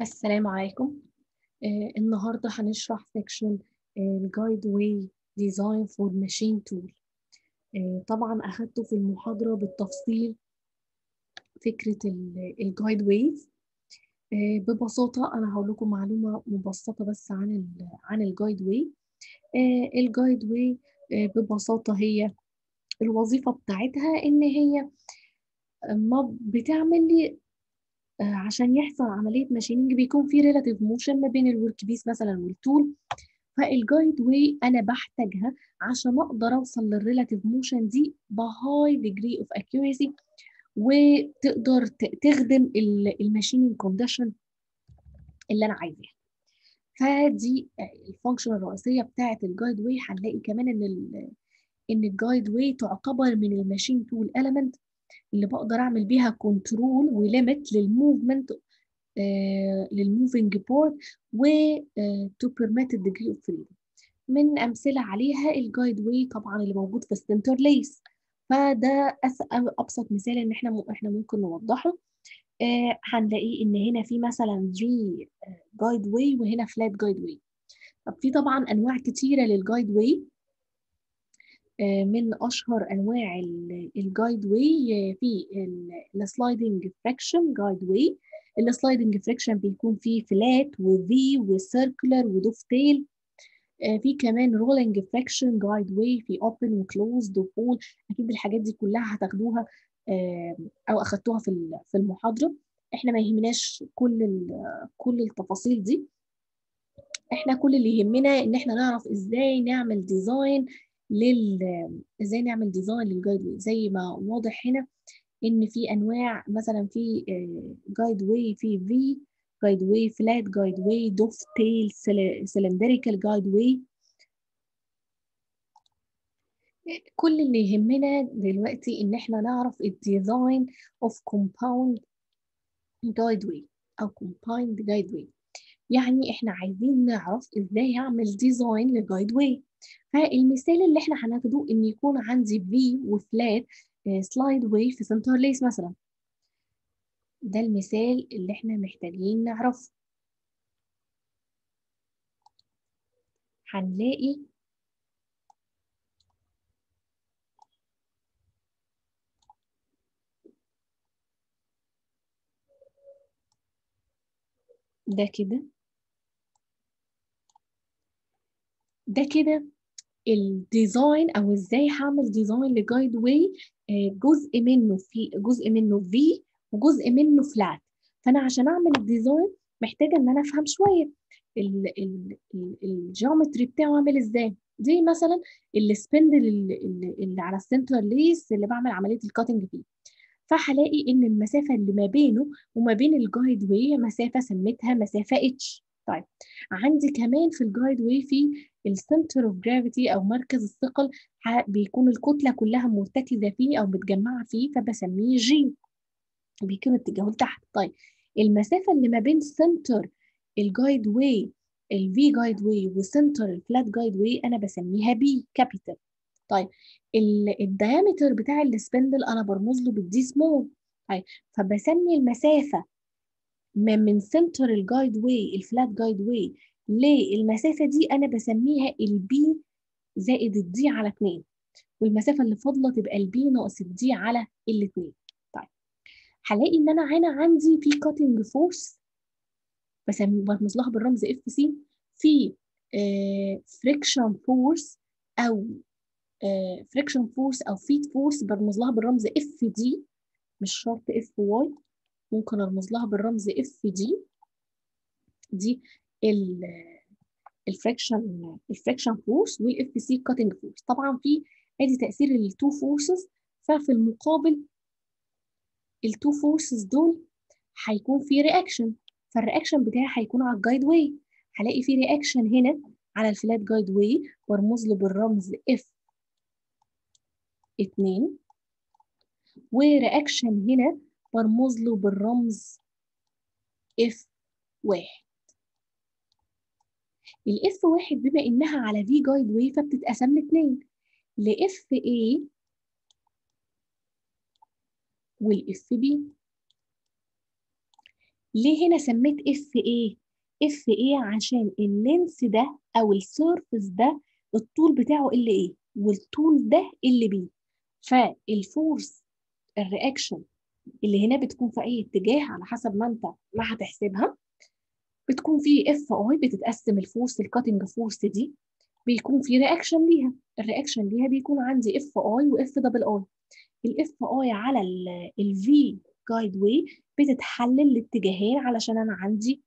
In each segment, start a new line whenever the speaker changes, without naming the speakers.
السلام عليكم. آه النهاردة هنشرح section ال guide way design for machine tool طبعا أخدته في المحاضرة بالتفصيل فكرة ال guide ways آه ببساطة أنا هقول لكم معلومة مبسطة بس عن ال عن ال guide way آه ال guide way ببساطة هي الوظيفة بتاعتها إن هي ما بتعمل لي عشان يحصل عملية machining بيكون في relative motion ما بين ال work piece مثلا وال tool فال guide way أنا بحتاجها عشان أقدر أوصل لل relative motion دي ب high degree of accuracy وتقدر تخدم ال machining condition اللي أنا عايزاها. فدي ال function الرئيسية بتاعه ال guide way هنلاقي كمان إن إن ال guide way تعتبر من ال machine tool element. اللي بقدر أعمل بيها كنترول وليميت للموفمنت للموفينج بورد و تو بيرميت الديجري اوف فريدم من أمثلة عليها ال guide way طبعا اللي موجود في ال centre lathe فده أبسط مثال إن إحنا إحنا ممكن نوضحه. آه هنلاقيه إن هنا في مثلا جي جايد واي وهنا flat guide way طب في طبعا أنواع كتيرة لل guide way من أشهر أنواع ال guide way في ال sliding friction guide way ال sliding friction بيكون فيه flat و V و circular و dovetail في كمان rolling friction guide way في open و closed و full أكيد الحاجات دي كلها هتاخدوها أو أخدتوها في في المحاضرة. إحنا ما يهمناش كل كل التفاصيل دي. إحنا كل اللي يهمنا إن إحنا نعرف إزاي نعمل design لل إزاي نعمل design لل guide way زي ما واضح هنا إن في أنواع مثلا V guide way في V guide way flat guide way dovetail cylindrical guide way كل اللي يهمنا دلوقتي إن إحنا نعرف ال design of compound guide way أو compound guide way يعني إحنا عايزين نعرف إزاي اعمل design ل guide way فالمثال اللي إحنا هناخده إن يكون عندي V و flat slide way في centre lathe مثلا. ده المثال اللي إحنا محتاجين نعرفه. هنلاقي ده كده. ده كده ال design أو إزاي هعمل design ل guideway جزء منه V جزء منه V وجزء منه flat فأنا عشان أعمل ال design محتاجة إن أنا أفهم شوية ال geometry بتاعه عامل إزاي. زي مثلا ال spindle اللي, على ال center lathe اللي بعمل عملية ال cutting فيه فهلاقي إن المسافة اللي ما بينه وما بين ال guideway مسافة سميتها مسافة H طيب عندي كمان في ال guideway في ال center of gravity أو مركز الثقل بيكون الكتلة كلها مرتكزة فيه أو متجمعة فيه فبسميه G بيكون اتجاهه لتحت طيب المسافة اللي ما بين center ال guideway ال V guideway و center ال flat guideway أنا بسميها B capital طيب ال diameter بتاع ال spindle أنا برمز له بال d small طيب فبسمي المسافة من center ال guideway ال flat guideway للمسافة دي أنا بسميها ال B زائد ال d على 2 والمسافة اللي فاضلة تبقى ال B ناقص ال d على الاثنين طيب هلاقي إن أنا هنا عندي في cutting force برمز لها بالرمز F C في friction force أو friction force أو feed force برمز لها بالرمز F D مش شرط F Y ممكن أرمز لها بالرمز F D دي ال friction ال friction force وال F C cutting force طبعا في ادي تأثير ال two forces ففي المقابل ال two forces دول هيكون في reaction فال reaction بتاعي هيكون على ال guideway هلاقي في reaction هنا على ال flat guideway برمز له بالرمز F 2 و reaction هنا برمز له بالرمز F واحد. ال F واحد بما إنها على V guideway فبتتقسم لاتنين. ل F A وال F B. ليه هنا سميت F A F A عشان ال length ده أو ال surface ده الطول بتاعه ال A والطول ده ال B فال force ال reaction اللي هنا بتكون في أي اتجاه على حسب ما أنت ما هتحسبها. بتكون في F A بتتقسم ال force ال cutting force دي بيكون في reaction ليها. ال reaction ليها بيكون عندي F A و F double A ال F A على ال V guideway بتتحلل الاتجاهين علشان أنا عندي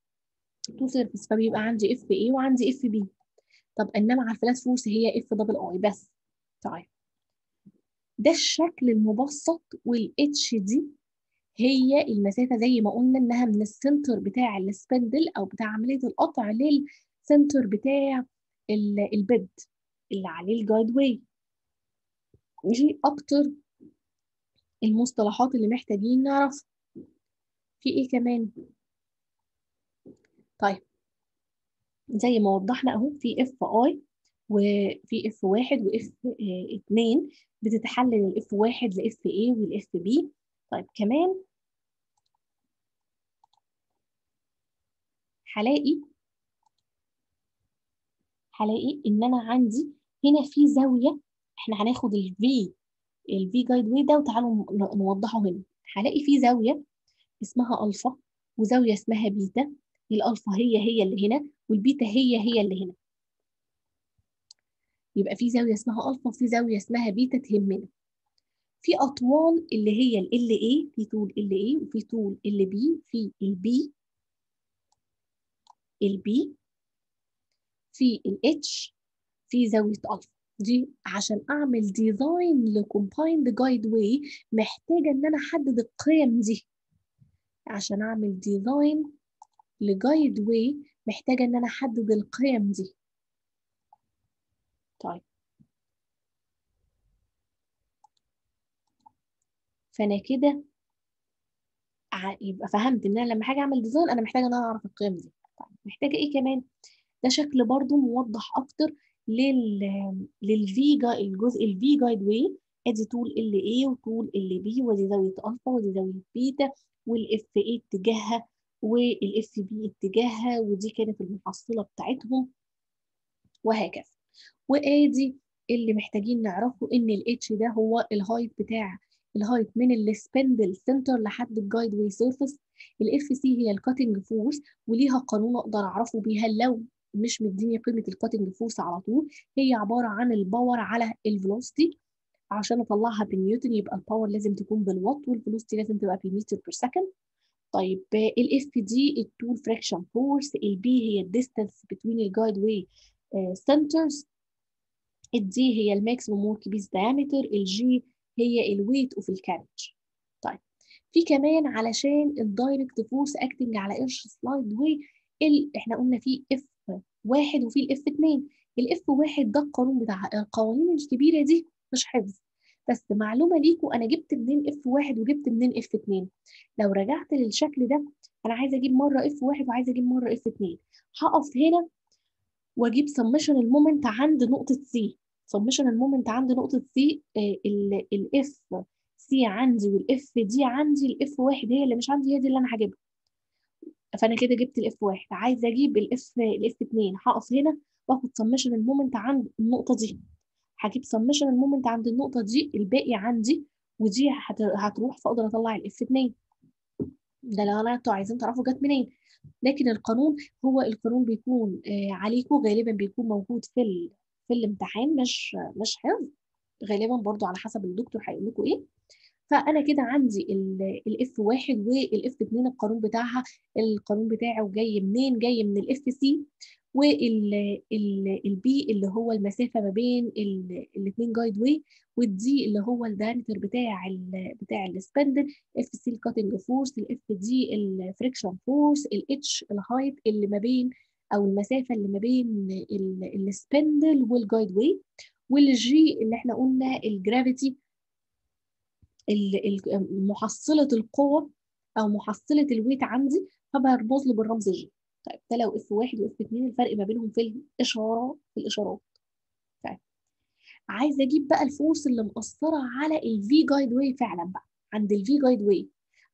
two surface فبيبقى عندي F A وعندي F B طب إنما على ال flat force هي F double A بس. طيب. ده الشكل المبسط وال H دي هي المسافة زي ما قلنا إنها من ال center بتاع ال spindle أو بتاع عملية القطع لل center بتاع ال bed اللي عليه ال guideway دي أكتر المصطلحات اللي محتاجين نعرفها في إيه كمان؟ طيب زي ما وضحنا أهو في F A وفي F واحد و F اتنين بتتحلل ال F واحد ل F A وال F B طيب كمان هلاقي هلاقي إن أنا عندي هنا في زاوية إحنا هناخد ال V ال V guideway ده وتعالوا نوضحه هنا. هلاقي في زاوية اسمها ألفا وزاوية اسمها بيتا. الألفا هي هي اللي هنا والبيتا هي هي اللي هنا. يبقى في زاوية اسمها ألفا وفي زاوية اسمها بيتا تهمنا. في أطوال اللي هي ال A في طول A وفي طول B في ال B ال B في ال H في زاوية الفا دي عشان أعمل design ل combined guideway محتاجة إن أنا أحدد القيم دي. عشان أعمل design ل guideway محتاجة إن أنا أحدد القيم دي. طيب. فانا كده يبقى فهمت إن أنا لما حاجة أعمل design أنا محتاجة إن أنا أعرف القيم دي. طيب محتاجة إيه كمان؟ ده شكل برضو موضح أكتر لل لل V الجزء ال V guideway أدي طول ال A وطول ال B ودي زاوية الفا ودي زاوية بيتا وال F A اتجاهها وال F B اتجاهها ودي كانت المحصلة بتاعتهم وهكذا. وآدي اللي محتاجين نعرفه إن ال H ده هو ال height بتاع ال height من ال spindle center لحد ال guideway surface ال F C هي ال cutting force وليها قانون أقدر أعرفه بيها لو مش مديني قيمة ال cutting force على طول. هي عبارة عن ال power على ال velocity عشان أطلعها بالنيوتن يبقى ال power لازم تكون بالوات وال velocity لازم تبقى بال meter per second طيب ال F D ال tool friction force ال B هي ال distance between ال guideway centers الدي هي الماكسيموم ورك بيس دايمتر الجي هي الويت اوف الكارج طيب. في كمان علشان ال direct force acting على each slideway ال... إحنا قلنا في F واحد وفي ال F اتنين. ال F واحد ده القانون بتاع القوانين الكبيرة دي مش حفظ. بس معلومة ليكوا أنا جبت منين F واحد وجبت منين F اتنين؟ لو رجعت للشكل ده أنا عايزة أجيب مرة F واحد وعايزة أجيب مرة F اتنين. هقف هنا وأجيب summation ال moment عند نقطة C summation ال moment عند نقطة C ال F C عندي وال F D عندي ال F واحد هي اللي مش عندي هي دي اللي أنا هجيبها. فأنا كده جبت ال F واحد. عايزة أجيب ال F ال F اتنين. هقف هنا وآخد summation ال moment عند النقطة دي. هجيب summation ال moment عند النقطة دي الباقي عندي ودي هتروح فأقدر أطلع ال F 2 ده لو أنا أنتوا عايزين تعرفوا جت منين. لكن القانون هو القانون بيكون آه عليكم غالبا بيكون موجود في. في الامتحان مش مش حفظ. غالبا برضو على حسب الدكتور هيقول لكم إيه. فأنا كده عندي ال F واحد وال F 2 القانون بتاعها. القانون بتاعه جاي منين؟ جاي من ال F C وال B اللي هو المسافة ما بين الاثنين guide way وال D اللي هو ال diameter بتاع ال بتاع ال spindle اف سي الكاتنج فورس الاف دي الفريكشن فورس الاتش الهايت اللي ما بين أو المسافة اللي ما بين ال spindle وال guide way وال G اللي إحنا قلنا ال gravity محصلة القوة أو محصلة ال weight عندي فبرمز له بالرمز G طيب ده لو F واحد و F اتنين الفرق ما بينهم في الاشارات في الإشارات. طيب عايزه أجيب بقى ال force اللي مأثرة على ال V guide way فعلا بقى. عند ال V guide way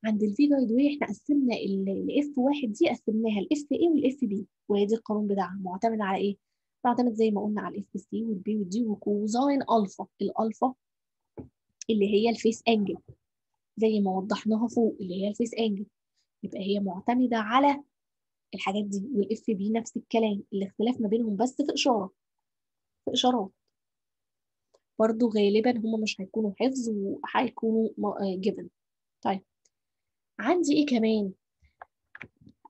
عند ال V guide way إحنا قسمنا ال F واحد دي قسمناها ال F A وال F B وهي دي القانون بتاعها معتمد على إيه؟ معتمد زي ما قلنا على الاف سي والبي والدي وكوزاين ألفا. الالفا اللي هي ال face angle زي ما وضحناها فوق اللي هي ال face angle يبقى هي معتمدة على الحاجات دي وال F B نفس الكلام. الاختلاف ما بينهم بس في إشارة. في إشارات. برضو غالبا هم مش هيكونوا حفظ وهيكونوا جيفن طيب. عندي إيه كمان؟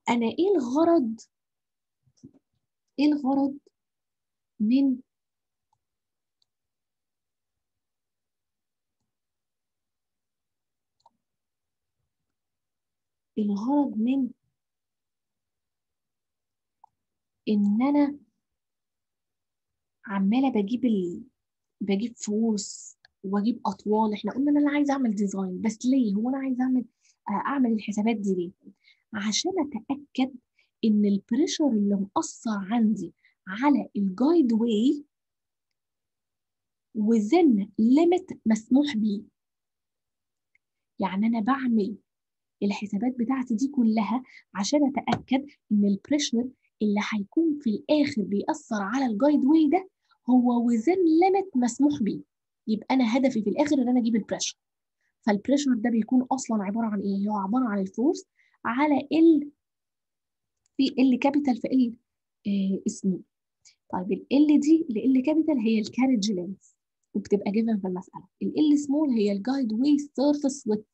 أنا إيه الغرض إيه الغرض من الغرض من ان أنا عمالة بجيب ال... بجيب forces وأجيب أطوال. إحنا قلنا إن أنا عايزة أعمل design بس ليه؟ هو أنا عايزة أعمل أعمل الحسابات دي ليه؟ عشان أتأكد إن ال pressure اللي مأثر عندي على ال guide way within limit مسموح بيه. يعني أنا بعمل الحسابات بتاعتي دي كلها عشان أتأكد إن ال pressure اللي هيكون في الآخر بيأثر على ال guide way ده هو within limit مسموح بيه. يبقى أنا هدفي في الآخر إن أنا أجيب ال pressure فال pressure ده بيكون أصلا عبارة عن إيه؟ هو عبارة عن ال force على L في L capital في ال آه اسمه. طيب ال دي L capital هي ال carriage length وبتبقى given في المسألة. L small هي ال guide way surface width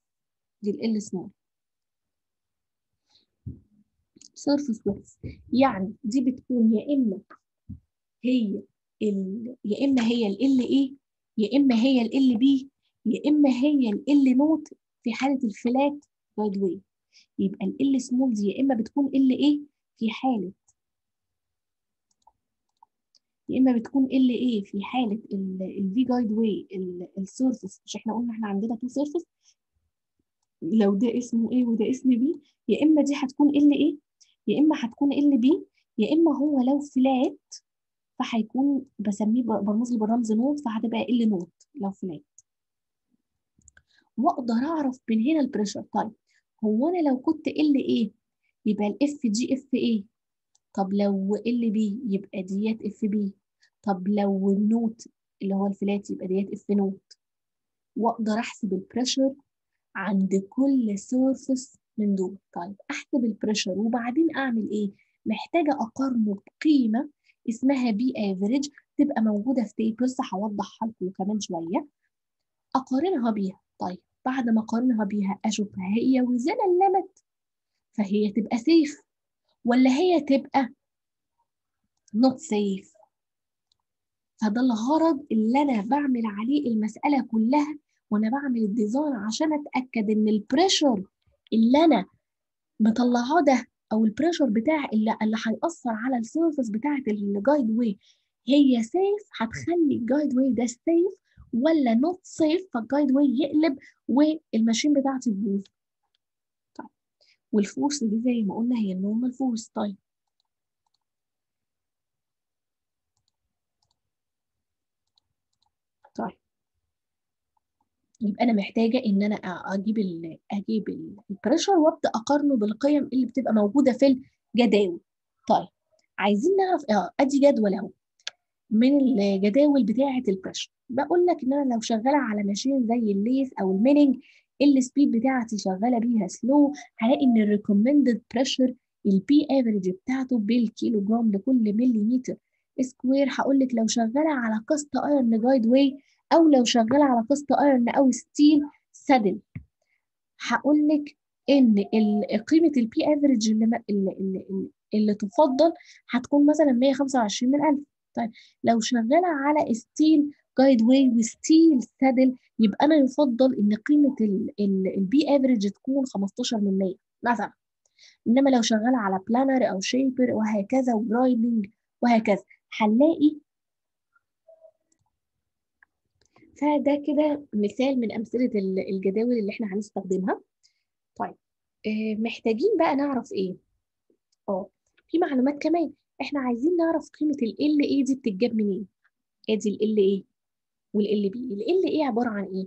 دي L small surface width يعني دي بتكون يا إما هي ال يا إما هي L A يا إما هي L B يا إما هي L naught في حالة ال flat guide way يبقى L small دي يا إما بتكون L A في حالة. يا إما بتكون L A في حالة ال V guide way ال surface مش إحنا قلنا إحنا عندنا two surface لو ده اسمه A وده اسم B يا إما دي هتكون L A يا إما هتكون L B يا إما هو لو flat فهيكون بسميه برمز له بالرمز naught فهتبقى L naught لو flat وأقدر أعرف من هنا ال pressure طيب هو أنا لو كنت L A يبقى ال F دي F A طب لو L B يبقى ديت F B طب لو ال naught اللي هو ال flat يبقى ديت F naught. واقدر احسب ال pressure عند كل surface من دول. طيب احسب ال pressure وبعدين اعمل إيه؟ محتاجة اقارنه بقيمة اسمها P average تبقى موجودة في tables هوضحها لكم كمان شوية. اقارنها بيها. طيب بعد ما اقارنها بيها اشوفها هي within ال limit فهي تبقى safe ولا هي تبقى not safe فده الغرض اللي أنا بعمل عليه المسألة كلها وأنا بعمل ال design عشان أتأكد إن ال pressure اللي أنا مطلعاه ده أو ال pressure بتاع اللي اللي هيأثر على ال surface بتاعة ال guide way هي safe هتخلي ال guide way ده safe ولا not safe فال guide way يقلب وال machine بتاعتي تبوظ. وال force دي زي ما قلنا هي ال normal force طيب. طيب. يبقى أنا محتاجة إن أنا أجيب ال أجيب ال pressure وأبدأ أقارنه بالقيم اللي بتبقى موجودة في الجداول. طيب. عايزين نعرف آه أدي جدول أهو. من الجداول بتاعة ال pressure بقول لك إن أنا لو شغالة على machine زي ال lathe أو ال milling ال speed بتاعتي شغالة بيها slow هلاقي إن ال recommended pressure ال P average بتاعته بالكيلو جرام لكل مليمتر square هقول لك لو شغالة على cast iron guide way أو لو شغالة على cast iron أو steel saddle هقول لك ان قيمة ال P average اللي, اللي, اللي, اللي تفضل هتكون مثلا 125 من 1000 طيب لو شغالة على steel guide way و steel saddle يبقى أنا يفضل إن قيمة ال P average تكون 15 من 100 مثلا. إنما لو شغالة على planer أو shaper وهكذا و grinding وهكذا هنلاقي فده كده مثال من أمثلة الجداول اللي إحنا هنستخدمها. طيب محتاجين بقى نعرف إيه؟ آه في معلومات كمان. إحنا عايزين نعرف قيمة ال a دي بتتجاب منين؟ أدي ال a وال ال b ال ال a عبارة عن إيه؟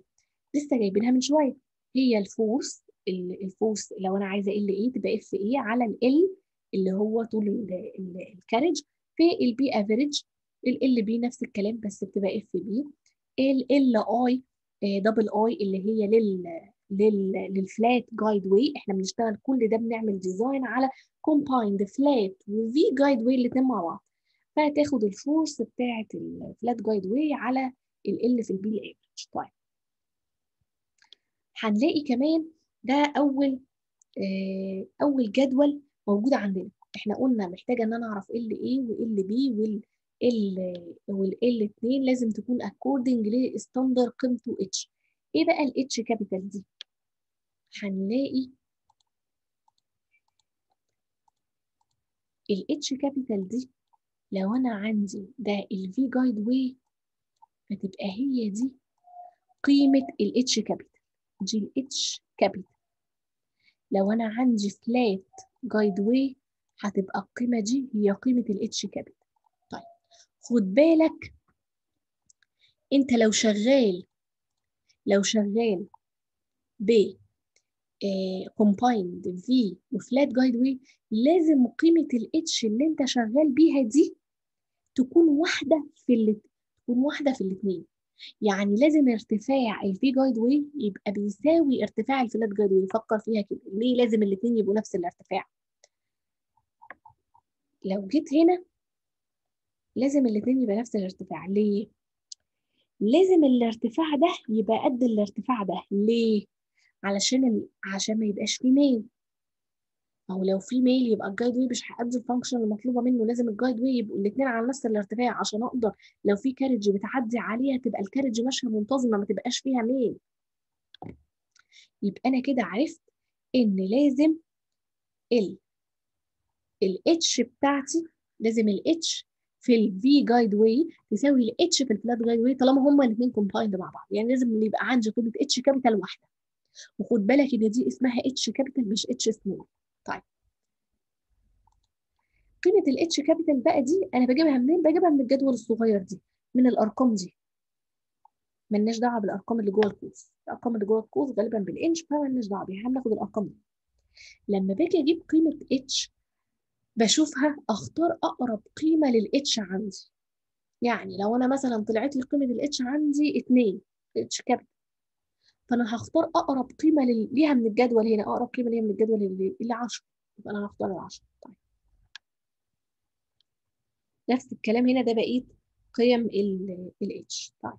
لسه جايبينها من شوية. هي ال force ال force لو أنا عايزة ال a تبقى F a على ال اللي هو طول ال carriage في ال P average ال b نفس الكلام بس بتبقى F b ال a double a اللي هي لل لل لل flat guide way إحنا بنشتغل كل ده بنعمل design على combined flat و V guide way الاثنين مع بعض. فهتاخد ال force بتاعه ال flat guide way على ال في ال P ال average طيب هنلاقي كمان ده أول آه أول جدول موجود عندنا. إحنا قلنا محتاجة إن أنا أعرف ال a وال b وال ال والال 2 لازم تكون according ل standard قيمته H إيه بقى ال H capital دي؟ هنلاقي ال H capital دي لو أنا عندي ده ال V guide way فتبقى هي دي قيمة ال H capital دي ال H capital لو أنا عندي flat guide way هتبقى القيمة دي هي قيمة ال H capital طيب خد بالك أنت لو شغال لو شغال ب combined V و flat guide way لازم قيمة ال H اللي أنت شغال بيها دي تكون واحدة في تكون واحدة في الاثنين يعني لازم ارتفاع ال V guide way يبقى بيساوي ارتفاع ال flat guide way فكر فيها كده. ليه لازم الاثنين يبقوا نفس الارتفاع؟ لو جيت هنا لازم الاثنين يبقى نفس الارتفاع. ليه؟ لازم الارتفاع ده يبقى قد الارتفاع ده. ليه؟ علشان. عشان ما يبقاش فيه ميل. أو لو في ميل يبقى ال guide way مش هيأدي ال function المطلوبة منه لازم ال guide way يبقوا الاثنين على نفس الارتفاع عشان أقدر لو في carriage بتعدي عليها تبقى ال carriage ماشيه منتظمة ما تبقاش فيها ميل يبقى أنا كده عرفت إن لازم ال ال H بتاعتي لازم ال H في ال V guide way تساوي ال H في ال flat guide way طالما هما الاثنين combined مع بعض. يعني لازم يبقى عندي قيمة H capital واحدة. وخد بالك إن دي اسمها H capital مش اتش سمول قيمة ال H capital بقى دي أنا بجيبها منين؟ بجيبها من الجدول الصغير دي من الأرقام دي. ملناش دعوة بالأرقام اللي جوه القوس. الأرقام اللي جوه القوس غالبا بالإنش فمالناش دعوة بيها. هناخد الأرقام دي. لما باجي أجيب قيمة H بشوفها أختار أقرب قيمة لل H عندي. يعني لو أنا مثلا طلعت لي قيمة ال H عندي 2 H capital فأنا هختار أقرب قيمة ليها من الجدول هنا أقرب قيمة ليها من الجدول اللي 10 يبقى أنا هختار ال 10 طيب. نفس الكلام هنا ده بقية قيم ال H طيب.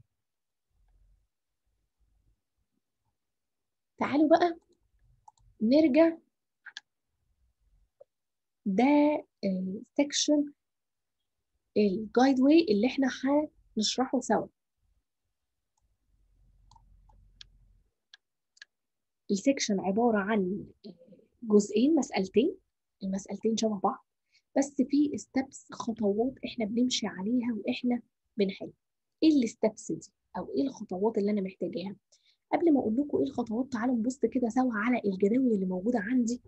تعالوا بقى نرجع ده section ال guide way اللي إحنا هنشرحه سوا. ال section عبارة عن جزئين مسألتين. المسألتين شبه بعض. بس في steps خطوات إحنا بنمشي عليها وإحنا بنحل. إيه ال steps دي؟ أو إيه الخطوات اللي أنا محتاجاها؟ قبل ما أقول لكم إيه الخطوات تعالوا نبص كده سوا على الجداول اللي موجودة عندي.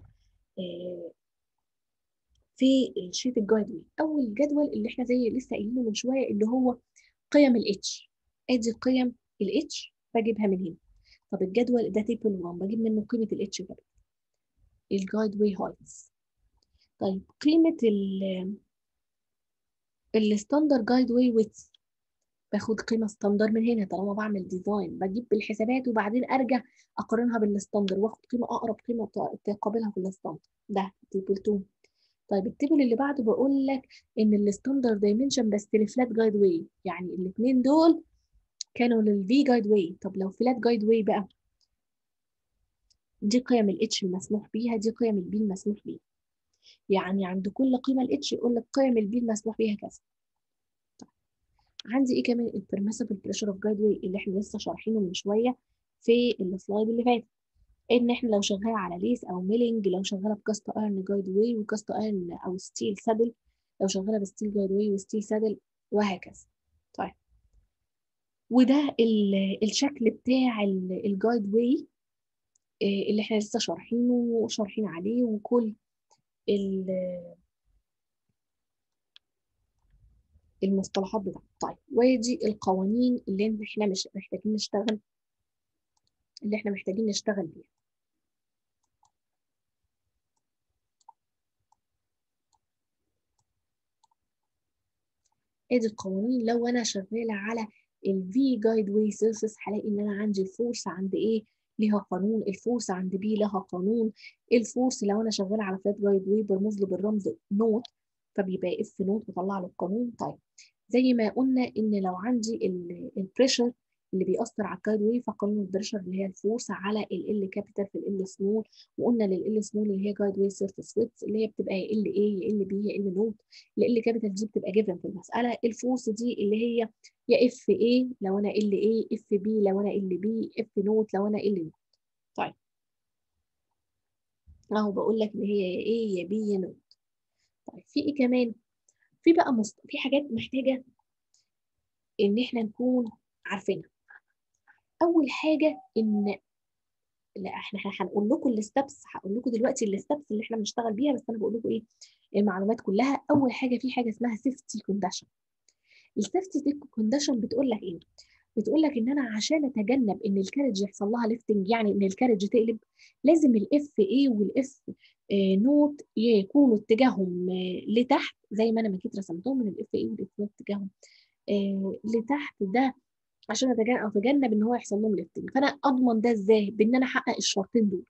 في ال sheet ال guide أول جدول اللي إحنا زي لسه قايلينه من شوية اللي هو قيم ال H أدي قيم ال H بجيبها من هنا. طب الجدول ده table 1 بجيب منه قيمة ال H كده ال guide way heights طيب قيمة ال ال standard guide way widths. باخد قيمة standard من هنا طالما بعمل design. بجيب بالحسابات وبعدين أرجع أقارنها بال standard وأخد قيمة أقرب قيمة تقابلها في ال standard. ده table 2 طيب ال table اللي بعده بقول لك إن ال standard dimension بس ل flat guide way يعني الاثنين دول كانوا لل V guide way طب لو flat guide way بقى؟ دي قيم ال H المسموح بيها دي قيم ال B المسموح بيها. يعني عند كل قيمة ال H يقول لك قيم ال B المسموح بيها كذا. طيب. عندي إيه كمان؟ ال permissible pressure of guide way اللي إحنا لسه شارحينه من شوية في ال slide اللي فات. إن إحنا لو شغالة على lathe أو milling لو شغالة ب cast iron guide way و cast iron أو steel saddle لو شغالة ب steel guide way و steel saddle وهكذا. طيب وده الشكل بتاع ال guide way اللي إحنا لسه شارحينه وشارحين عليه وكل المصطلحات بتاعتها طيب وادي القوانين اللي إحنا مش محتاجين نشتغل اللي إحنا محتاجين نشتغل بيها. ادي القوانين لو أنا شغالة على ال V guide way surface هلاقي إن أنا عندي ال force عند a؟ ليها قانون ال force عند b لها قانون ال force لو أنا شغالة على flat guide way برمز له بالرمز note فبيبقى F note بطلع له القانون. طيب زي ما قلنا إن لو عندي ال pressure اللي بيأثر على ال guide way فقانون ال pressure اللي هي ال force على L capital في l small وقلنا ل l small اللي هي guide way surface width اللي هي بتبقى يا ال a يا ال b يا ال note ال capital دي بتبقى given في المسألة ال force دي اللي هي يا F A لو أنا ال A F B لو أنا ال B F naught لو أنا ال naught. طيب. أهو بقول لك اللي هي يا A يا B يا naught. طيب في إيه كمان؟ في بقى مست... في حاجات محتاجة إن إحنا نكون عارفينها. أول حاجة إن لا إحنا هنقول لكم ال steps هقول لكم دلوقتي ال steps اللي إحنا بنشتغل بيها بس أنا بقول لكم إيه المعلومات كلها. أول حاجة في حاجة اسمها safety condition ال safety condition بتقول لك إيه؟ بتقول لك إن أنا عشان أتجنب إن ال carriage يحصل لها lifting يعني إن ال carriage تقلب لازم ال F A وال F naught يكونوا اتجاههم لتحت زي ما أنا ما جيت رسمتهم من ال F A وال F naught اتجاههم لتحت ده عشان أتجنب إن هو يحصل لهم lifting فأنا أضمن ده إزاي؟ بإن أنا أحقق الشرطين دول.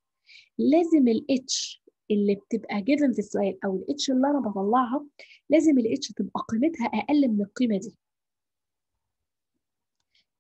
لازم ال H اللي بتبقى given في السؤال أو ال H اللي أنا بطلعها لازم ال H تبقى قيمتها أقل من القيمة دي.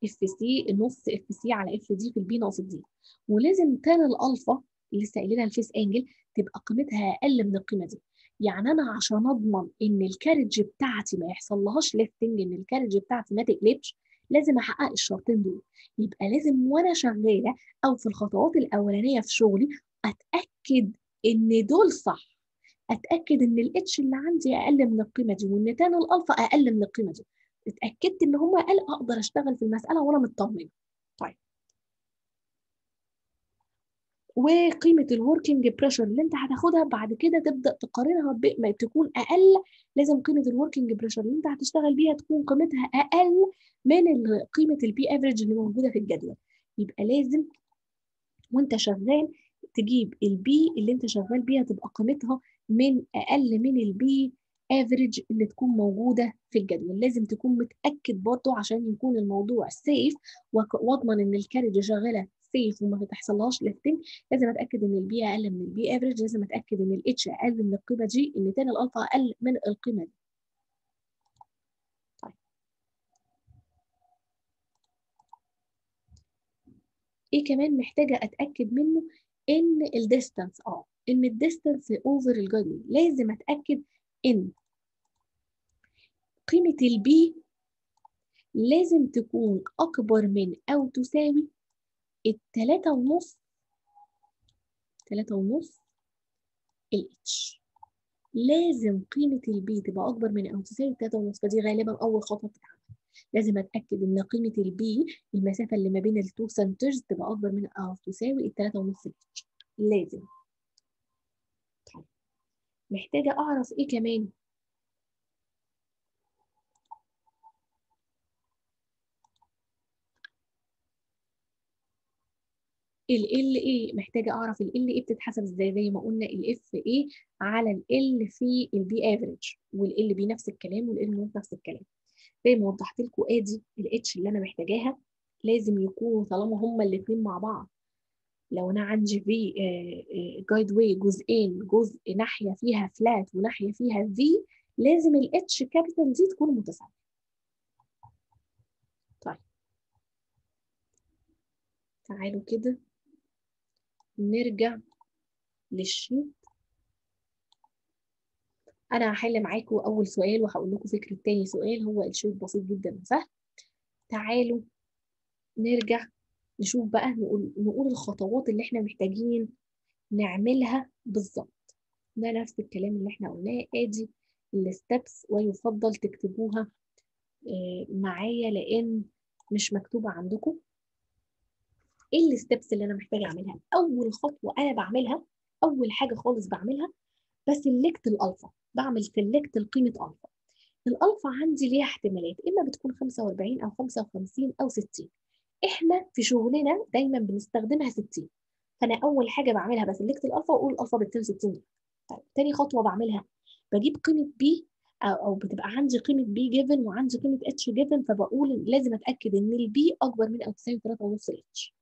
F C نص F C على F D في ال B ناقص D ولازم tan الألفا اللي لسه قايلينها ال face angle تبقى قيمتها أقل من القيمة دي. يعني أنا عشان أضمن إن ال carriage بتاعتي ما يحصل لهاش lifting ان ال carriage بتاعتي ما تقلبش لازم أحقق الشرطين دول. يبقى لازم وأنا شغالة أو في الخطوات الأولانية في شغلي أتأكد إن دول صح. أتأكد إن ال H اللي عندي أقل من القيمة دي وإن tan الألفا أقل من القيمة دي. اتأكدت إن هم أقل أقدر أشتغل في المسألة وأنا مطمنة طيب وقيمة ال working pressure اللي انت هتاخدها بعد كده تبدأ تقارنها بما تكون أقل لازم قيمة ال working pressure اللي انت هتشتغل بيها تكون قيمتها أقل من قيمة ال P average اللي موجودة في الجدول. يبقى لازم وانت شغال تجيب ال P اللي انت شغال بيها تبقى قيمتها من أقل من ال P average اللي تكون موجودة في الجدول. لازم تكون متأكد برضه عشان يكون الموضوع safe واضمن إن ال carriage شغالة safe وما تحصلهاش lifting لازم أتأكد إن ال P أقل من ال P average لازم أتأكد إن ال H أقل من القيمة دي إن tan الالفا أقل من القيمة دي طيب. إيه كمان محتاجة أتأكد منه؟ إن ال distance آه إن ال distance over ال guide لازم أتأكد إن قيمة ال B لازم تكون أكبر من أو تساوي التلاتة ونص تلاتة ونص ال H لازم قيمة ال B تبقى أكبر من أو تساوي التلاتة ونص فدي غالبا أول خطوة بتتعمل. لازم أتأكد إن قيمة ال B المسافة اللي ما بين ال two centers تبقى أكبر من أو تساوي التلاتة ونص ال H لازم. طيب. محتاجة أعرف إيه كمان؟ ال L A محتاجة أعرف ال L A بتتحسب إزاي؟ زي ما قلنا ال F A على ال L في ال P average وال L B نفس الكلام وال L naught نفس الكلام. زي ما وضحت لكم آدي ال H اللي أنا محتاجاها لازم يكونوا طالما هما الاثنين مع بعض. لو أنا عندي في guide way جزئين جزء ناحية فيها flat وناحية فيها V لازم ال H capital دي تكون متساوية. طيب. تعالوا كده. نرجع للشيت أنا هحل معاكم أول سؤال وهقول لكم فكره تاني سؤال هو الشيت بسيط جدا. وسهل تعالوا نرجع نشوف بقى نقول نقول الخطوات اللي إحنا محتاجين نعملها بالظبط. ده نفس الكلام اللي إحنا قلناه. آدي الستبس ويفضل تكتبوها معايا لأن مش مكتوبة عندكم. إيه ال steps اللي أنا محتاجة أعملها. أول خطوة أنا بعملها أول حاجة خالص بعملها ب select الألفا. بعمل select لقيمه ألفا. الألفا عندي ليها احتمالات. إما بتكون 45 أو 55 أو 60 إحنا في شغلنا دايما بنستخدمها 60 فأنا أول حاجة بعملها ب select الألفا وأقول الالفا بتساوي 60 طيب تاني خطوة بعملها. بجيب قيمة B أو أو بتبقى عندي قيمة B given وعندي قيمة H given فبقول لازم أتأكد إن ال B أكبر من أو تساوي 3.5 ال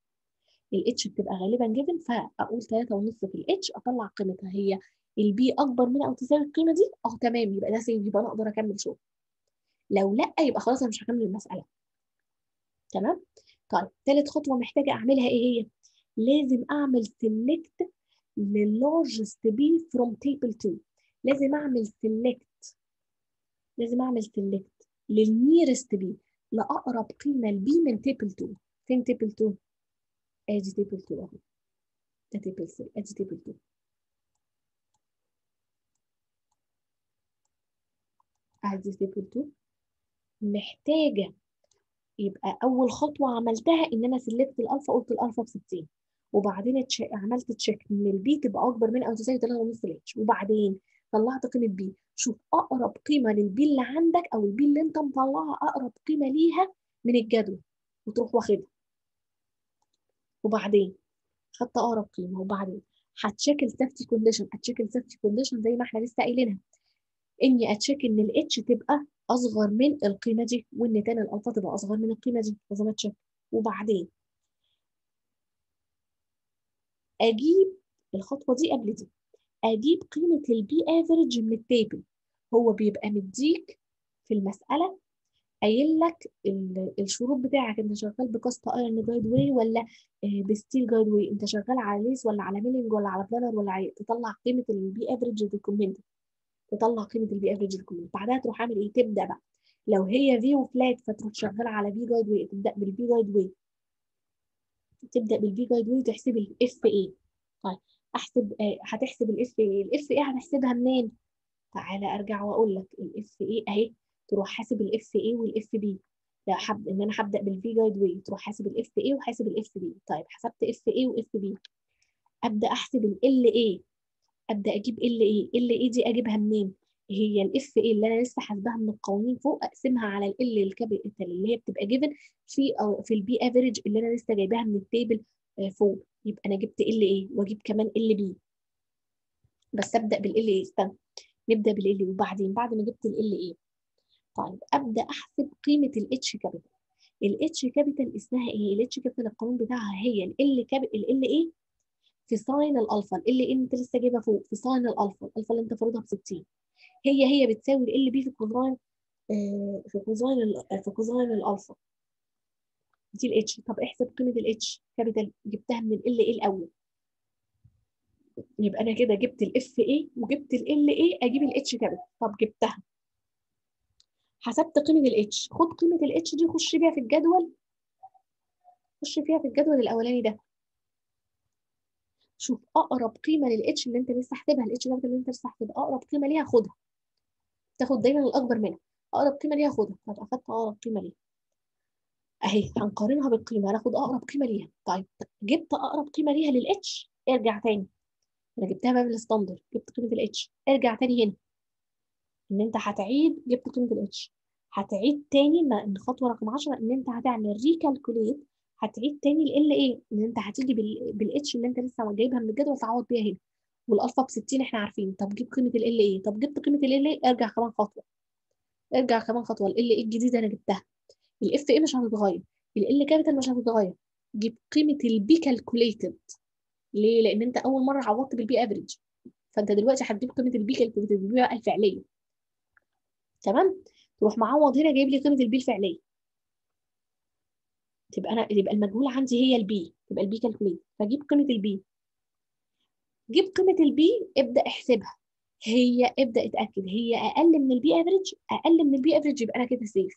H ال H بتبقى غالبا given فأقول 3.5 في ال H أطلع قيمتها. هي ال B أكبر من أو تساوي القيمة دي؟ آه تمام يبقى ده safe يبقى أنا أقدر أكمل شغل. لو لأ يبقى خلاص أنا مش هكمل المسألة. تمام؟ طيب ثالث خطوة محتاجة أعملها إيه هي؟ لازم أعمل select لل largest B from table 2 لازم أعمل select لازم أعمل select لل nearest B لأقرب قيمة ل B من table 2 فين table 2 table 2 اهو ده table 3 ادي table 2 ادي table 2 محتاجة يبقى أول خطوة عملتها إن أنا select الألفا قلت الألفا ب 60 وبعدين. عملت check إن ال B تبقى أكبر من أو تساوي 3.5 ال H وبعدين طلعت قيمة B شوف أقرب قيمة لل B اللي عندك أو ال B اللي أنت مطلعها أقرب قيمة ليها من الجدول. وتروح واخدها. وبعدين خدت اقرب قيمة وبعدين هتشيك السيفتي كونديشن هتشيك السيفتي كونديشن زي ما إحنا لسه قايلينها. إني أ check إن ال H تبقى أصغر من القيمة دي وإن tan الالفا تبقى أصغر من القيمة دي. لازم أ check. وبعدين أجيب الخطوة دي قبل دي. أجيب قيمة ال P average من ال table هو بيبقى مديك في المسألة قايل لك الشروط بتاعك انت شغال ب cast iron guide way ولا ب steel guide way انت شغال على lathe ولا على milling ولا على planer ولا على تطلع قيمة ال P average recommended تطلع قيمة ال P average recommended بعدها تروح عامل إيه؟ تبدأ بقى. لو هي V و flat فتروح شغال على V guide way تبدأ بال V guide way تبدأ بال V guide way وتحسب ال FA طيب أحسب آه هتحسب ال FA ال FA هتحسبها منين؟ تعالى أرجع وأقول لك. ال FA أهي. تروح حاسب ال FA وال FB لا حب إن أنا هبدأ بال V guide way تروح حاسب ال FA وحاسب ال FB طيب حسبت FA و FB أبدأ أحسب ال a أبدأ أجيب ال a ال a دي أجيبها منين؟ هي ال FA اللي أنا لسه حاسباها من القوانين فوق أقسمها على ال L capital اللي هي بتبقى given في أو في ال P average اللي أنا لسه جايباها من ال table فوق. يبقى أنا جبت ال a وأجيب كمان ال b بس أبدأ بال a استنى نبدأ بالال وبعدين بعد ما جبت ال a طيب أبدأ أحسب قيمة ال H capital ال H capital اسمها إيه؟ ال H capital القانون بتاعها هي ال capital ال a؟ في sine ال alpha. ال a أنت لسه جايبها فوق؟ في sine ال alpha. ال alpha اللي أنت فارضها ب 60 هي هي بتساوي ال b في cosine آه في cosine في cosine ال alpha. دي ال H طب احسب قيمة ال H capital جبتها من ال a الأول؟ يبقى أنا كده جبت ال FA وجبت ال a أجيب ال H capital طب جبتها. حسبت قيمة الاتش خد قيمة الاتش دي خش بيها في الجدول. خش فيها في الجدول الأولاني ده. شوف أقرب قيمة لل H اللي أنت لسه حاسبها ال H اللي أنت لسه حاسبها أقرب قيمة ليها خدها. تاخد دايما الأكبر منها. أقرب قيمة ليها خدها. طب أخدت أقرب قيمة ليها أهي هنقارنها بالقيمة. هناخد أقرب قيمة ليها. طيب جبت أقرب قيمة ليها لل H ارجع تاني. أنا جبتها بقى بال standard جبت قيمة ال H ارجع تاني هنا. إن أنت هتعيد جبت قيمه ال H هتعيد تاني ما الخطوه رقم 10 إن أنت هتعمل recalculate هتعيد تاني ال a إن أنت هتيجي بال H اللي أنت لسه جايبها من الجدول تعوض بيها هنا. والالفا ب 60 إحنا عارفين. طب جيب قيمة ال a طب جبت قيمة ال a ارجع كمان خطوة. ارجع كمان خطوة. ال a الجديدة أنا جبتها؟ ال FA مش هتتغير. ال L capital مش هتتغير. جيب قيمة ال P calculated ليه؟ لأن أنت أول مرة عوضت بال P average فأنت دلوقتي هتجيب قيمة ال P calculated الفعلية. تمام؟ تروح معوض هنا جايب لي قيمة ال P الفعلية. تبقى أنا يبقى المجهول عندي هي ال P تبقى ال P calculated فجيب قيمة ال P جيب قيمة ال P ابدأ احسبها. هي ابدأ اتأكد. هي أقل من ال P average أقل من ال P average يبقى أنا كده safe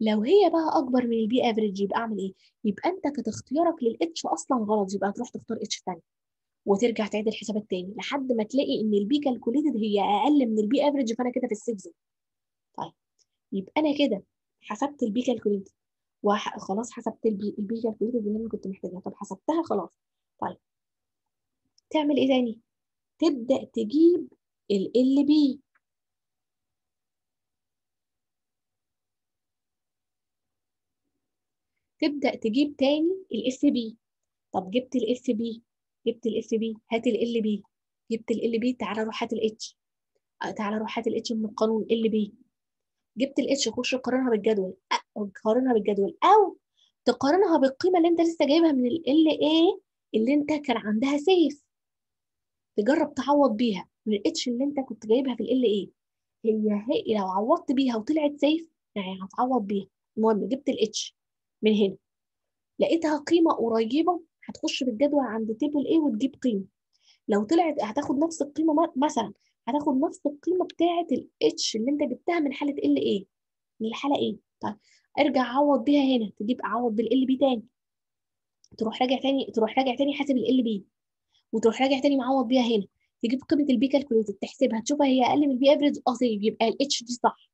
لو هي بقى أكبر من ال P average يبقى أعمل إيه؟ يبقى أنت كانت اختيارك لل H أصلا غلط يبقى هتروح تختار H ثاني وترجع تعيد الحسابات تاني لحد ما تلاقي إن ال P calculated هي أقل من ال P average فأنا كده في ال safe zone طيب يبقى أنا كده حسبت ال P calculated وخلاص حسبت ال P ال P calculated اللي أنا كنت محتاجها. طب حسبتها خلاص. طيب تعمل إيه تاني؟ تبدأ تجيب ال b تبدأ تجيب تاني ال FB طب جبت ال FB جبت ال FB هات ال b جبت ال b تعالى روح هات ال H تعالى روح هات ال H من القانون ال b جبت ال H خش قارنها بالجدول. قارنها بالجدول. أو تقارنها بالقيمة اللي أنت لسه جايبها من ال a اللي أنت كان عندها safe تجرب تعوض بيها من ال H اللي أنت كنت جايبها في ال a هي هي لو عوضت بيها وطلعت safe يعني هتعوض بيها. المهم جبت ال H من هنا. لقيتها قيمة قريبة هتخش بالجدول عند table A وتجيب قيمة. لو طلعت هتاخد نفس القيمة مثلا هتاخد نفس القيمة بتاعه ال H اللي انت جبتها من حالة ال A من الحالة A طيب ارجع عوض بيها هنا. تجيب عوض بال b تاني. تروح راجع تاني تروح راجع تاني حاسب ال b وتروح راجع تاني معوض بيها هنا. تجيب قيمة ال P calculated تحسبها تشوفها هي أقل من ال P average آه safe يبقى ال H دي صح.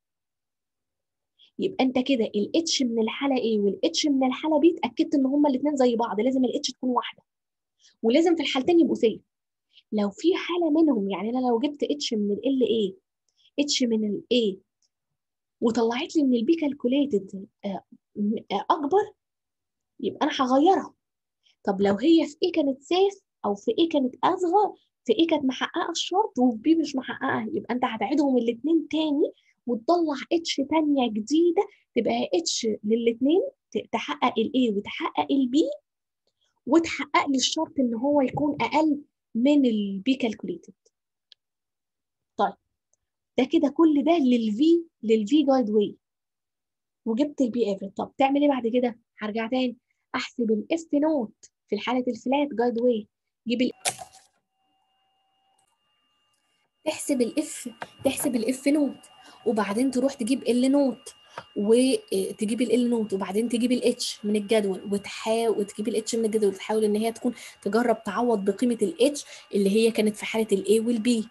يبقى أنت كده ال H من الحالة إيه والاتش من الحالة بي اتأكدت إن هما الاثنين زي بعض لازم الاتش تكون واحدة. ولازم في الحالتين يبقوا safe لو في حالة منهم يعني أنا لو جبت اتش من ال اي اتش من الاي وطلعت لي ان ال P calculated أكبر يبقى أنا هغيرها. طب لو هي في A كانت safe أو في A كانت أصغر في A كانت محققة الشرط وفي B مش محققة يبقى أنت هتعيدهم الاثنين تاني وتطلع H تانية جديدة تبقى H للاثنين تحقق ال A وتحقق ال B وتحقق لي الشرط إن هو يكون أقل من ال P calculated طيب ده كده كل ده لل V لل V guide way وجبت ال P average طب تعمل إيه بعد كده؟ هرجع تاني. أحسب ال F naught في حاله ال flat guide way جيب ال... تحسب ال F تحسب ال F naught وبعدين تروح تجيب ال note وتجيب ال note وبعدين تجيب الاتش من الجدول وتحاول وتجيب الاتش من الجدول وتحاول إن هي تكون تجرب تعوض بقيمة ال H اللي هي كانت في حالة ال A وال B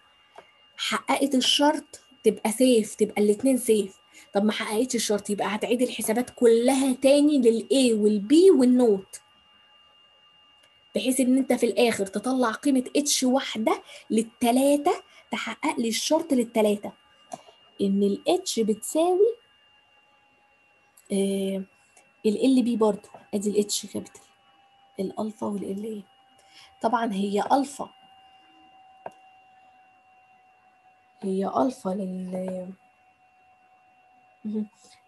حققت الشرط تبقى safe تبقى الاثنين safe طب ما حققتش الشرط يبقى هتعيد الحسابات كلها تاني لل A وال B وال note بحيث إن أنت في الآخر تطلع قيمة H واحدة للثلاثه تحقق لي الشرط للثلاثه إن الاتش بتساوي ال ال بي برضو أدي الاتش كابيتال الالفا والال اي طبعا هي الفا هي الفا لل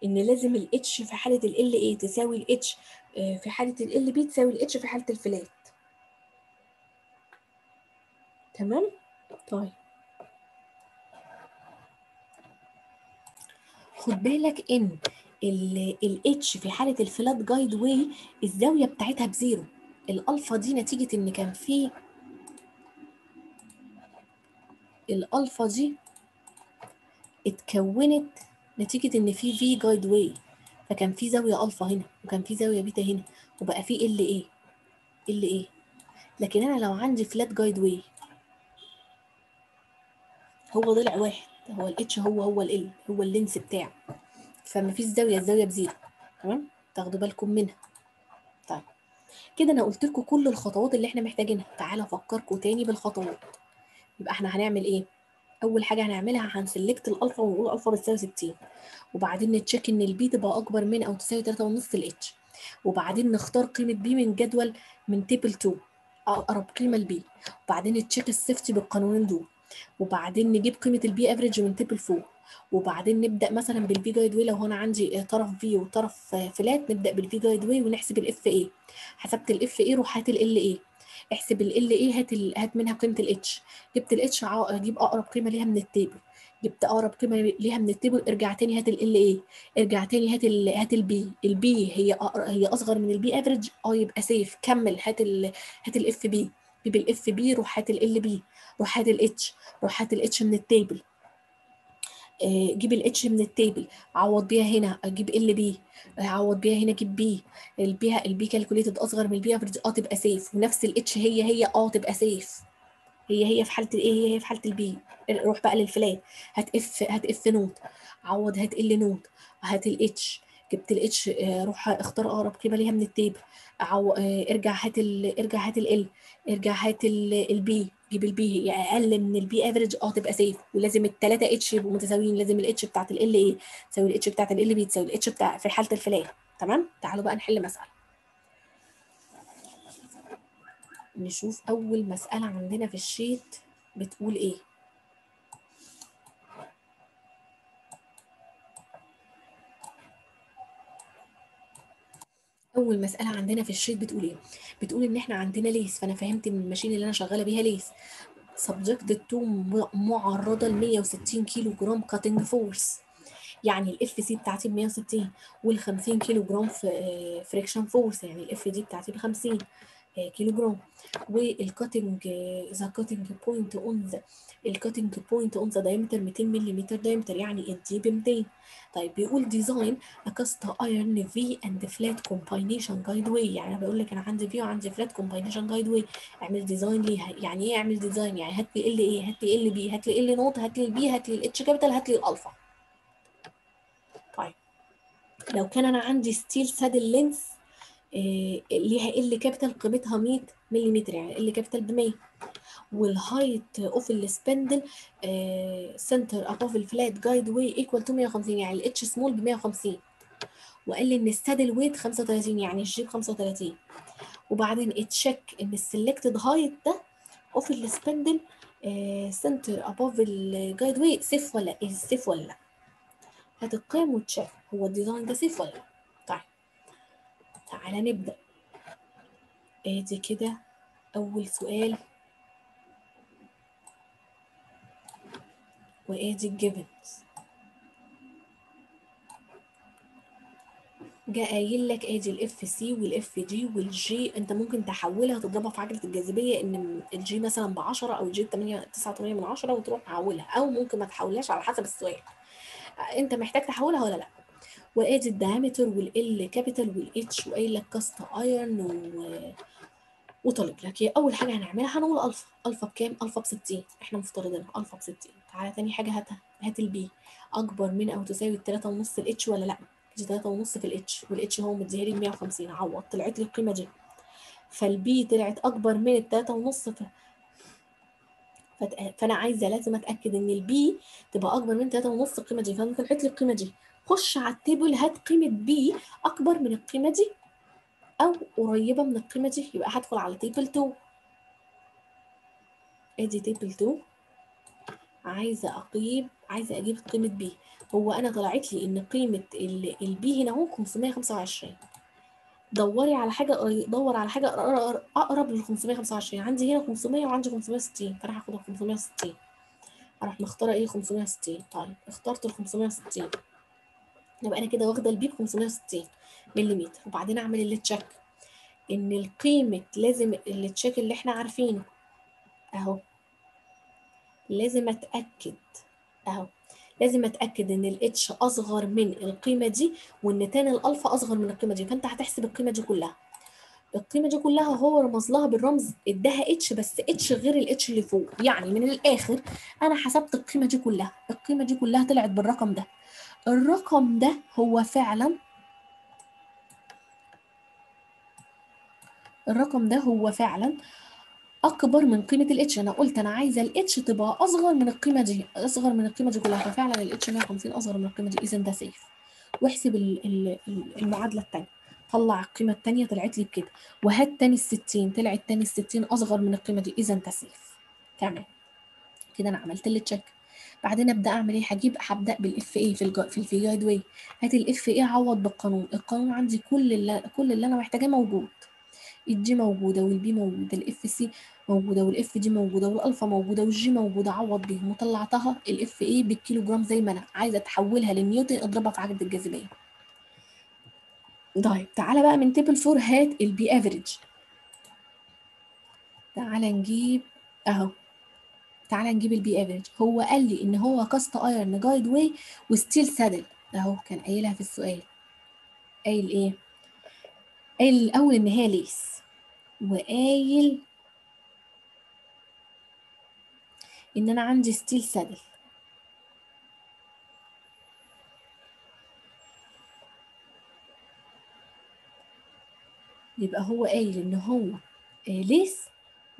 إن لازم الاتش في حالة ال اي تساوي الاتش في حالة ال بي تساوي الاتش في حالة الفلات. تمام؟ طيب. خد بالك إن ال H في حالة ال flat guide way الزاوية بتاعتها بزيرو. الألفا دي نتيجة إن كان في الألفا دي اتكونت نتيجة إن في V guide way فكان في زاوية ألفا هنا وكان في زاوية بيتا هنا وبقى في ال إيه ال إيه لكن أنا لو عندي flat guide way هو ضلع واحد. هو ال H هو هو ال هو ال length بتاعه. فما فيش زاوية الزاوية بزيرو. تمام؟ تاخدوا بالكم منها. طيب. كده أنا قلت لكم كل الخطوات اللي إحنا محتاجينها. تعالى أفكركم تاني بالخطوات. يبقى إحنا هنعمل إيه؟ أول حاجة هنعملها هن select ال alpha ونقول ألفا بتساوي 60 وبعدين ن check إن ال B تبقى أكبر من أو تساوي 3.5 ال H وبعدين نختار قيمة B من جدول من table 2 أقرب قيمة ل B وبعدين ن check ال safety بالقانونين دول. وبعدين نجيب قيمة ال P average من table 4 وبعدين نبدأ مثلا بال V guide way لو أنا عندي طرف V وطرف flat نبدأ بال V guide way ونحسب ال F A حسبت ال F A روح هات ال A احسب ال A هات هات منها قيمة ال H جبت ال H جيب أقرب قيمة ليها من ال table. جبت أقرب قيمة ليها من ال table ارجع تاني هات ال A ارجع تاني هات ال هات ال P ال P هي هي أصغر من ال P average آه يبقى safe كمل هات ال هات ال F B جيب ال F B روح هات ال B روح هات ال H روح هات ال H من ال table جيب ال H من ال table عوض بيها هنا. أجيب ال B عوض بيها هنا أجيب P ال P ال P calculated أصغر من ال P average آه تبقى safe ونفس ال H هي هي. آه تبقى safe هي هي في حالة ال A هي هي في حالة ال B روح بقى لل flat هات F هات F note عوض هات ال note هات ال H جبت ال H روح اختار أقرب قيمة ليها من ال table. ارجع هات. ارجع هات ال ارجع هات ال P جيب ال P هي أقل من ال P average آه تبقى safe ولازم الثلاثه H يبقوا متساويين لازم الاتش بتاعت ال إيه؟ تساوي الاتش بتاعت ال بي تساوي الاتش بتاع في حالة الفلات تمام؟ تعالوا بقى نحل مسألة. نشوف أول مسألة عندنا في ال sheet بتقول إيه؟ أول مسألة عندنا في ال sheet بتقول إيه؟ بتقول إن إحنا عندنا lathe فأنا فهمت إن ال machine اللي أنا شغالة بيها lathe. Subjected to معرضة ل 160 كيلو جرام cutting force يعني ال F C بتاعتي ب 160 وال 50 كيلو جرام friction force يعني ال F D بتاعتي ب 50 كيلو جرام وال cutting the cutting point on the ال cutting point on the diameter 200 ملم diameter يعني ال D ب 200 طيب بيقول design a cast iron V and flat combination guide way يعني أنا بقول لك أنا عندي V وعندي flat combination guide way اعمل design ليها. يعني إيه اعمل design يعني هات لي ال A هات لي ال B هات لي ال note هات لي ال B هات لي ال H capital هات لي الالفا طيب لو كان أنا عندي steel saddle length ليها ال capital قيمتها 100 ملم يعني ال capital ب 100 وال height of ال spindle center above ال flat guide way equal to 150 يعني الإتش سمول ب 150 وقال لي إن ال saddle weight 35 يعني ال G ب 35 وبعدين ا check إن ال selected height ده of ال spindle center above ال guide way safe ولا إيه؟ safe ولا؟ لا هتقيم و check هو ال design ده safe ولا؟ لا تعالى نبدأ. آدي كده أول سؤال. وآدي ال givens جاء قايل لك آدي ال F C وال F G وال G أنت ممكن تحولها تضربها في عجلة الجاذبية إن ال G مثلا ب 10 أو ال G ب 8 9 من 10 وتروح تحولها أو ممكن ما تحولهاش على حسب السؤال. أنت محتاج تحولها ولا لأ؟ وادي ال diameter وال L capital وال H وقايل لك cast iron و... وطالب. لك هي أول حاجة هنعملها هنقول alpha ال alpha بكام؟ الفا ب 60 إحنا مفترضينها الفا ب 60 تعالى تاني حاجة هاتها هات ال B أكبر من أو تساوي 3 ونص ال H ولا لأ؟ دي 3 ونص في ال H وال H هو مديها لي 150 عوض طلعت لي القيمة دي. فال B طلعت أكبر من ال 3 ونص ف... فأنا عايزة لازم أتأكد إن ال B تبقى أكبر من 3 ونص القيمة دي. فأنا طلعت لي القيمة دي. خش على ال table هات قيمة B أكبر من القيمة دي أو قريبة من القيمة دي. يبقى هدخل على table 2 ادي table 2 عايزة أجيب عايزة أجيب قيمة B هو أنا طلعت لي إن قيمة ال B هنا أهو 525 دوري على حاجة دور على حاجة أقرب لل 525 عندي هنا 500 وعندي 560 فانا هاخد ال 560 أروح مختارة إيه 560 طيب اخترت ال 560 يبقى أنا كده واخدة ال B ب 560 ملم وبعدين أعمل ال check. إن القيمة لازم ال check اللي إحنا عارفينه. أهو. لازم أتأكد. أهو. لازم أتأكد إن ال H أصغر من القيمة دي وإن tan الالفا أصغر من القيمة دي. فأنت هتحسب القيمة دي كلها. القيمة دي كلها هو رمز لها بالرمز إداها اتش بس اتش غير الاتش اللي فوق. يعني من الآخر أنا حسبت القيمة دي كلها. القيمة دي كلها طلعت بالرقم ده. الرقم ده هو فعلا الرقم ده هو فعلا أكبر من قيمة ال H أنا قلت أنا عايزة ال H تبقى أصغر من القيمة دي أصغر من القيمة دي كلها. ففعلا ال H 150 أصغر من القيمة دي. اذا ده safe واحسب المعادلة الثانية طلع القيمة الثانية طلعت لي بكده. وهات tan ال 60 طلعت tan ال 60 أصغر من القيمة دي. اذا ده safe تمام. كده أنا عملت ال check بعدين أبدأ أعمل إيه؟ هجيب هبدأ بال FA في ال guide في ال V guideway هات ال FA عوض بالقانون. القانون عندي كل اللي كل اللي أنا محتاجاه موجود. ال G موجودة وال B موجودة ال FC موجودة وال FG موجودة والالفا موجودة وال G موجودة. عوض بيهم. وطلعتها ال FA بالكيلو جرام زي ما أنا. عايزة تحولها لنيوتن أضربها في عجلة الجاذبية. طيب تعالى بقى من table 4 هات ال P average تعالى نجيب أهو. تعالى نجيب ال P average هو قال لي إن هو cast iron guideway و steel saddle أهو كان قايلها في السؤال. قايل إيه؟ قايل الأول إن هي lathe وقايل إن أنا عندي steel saddle يبقى هو قايل إن هو lathe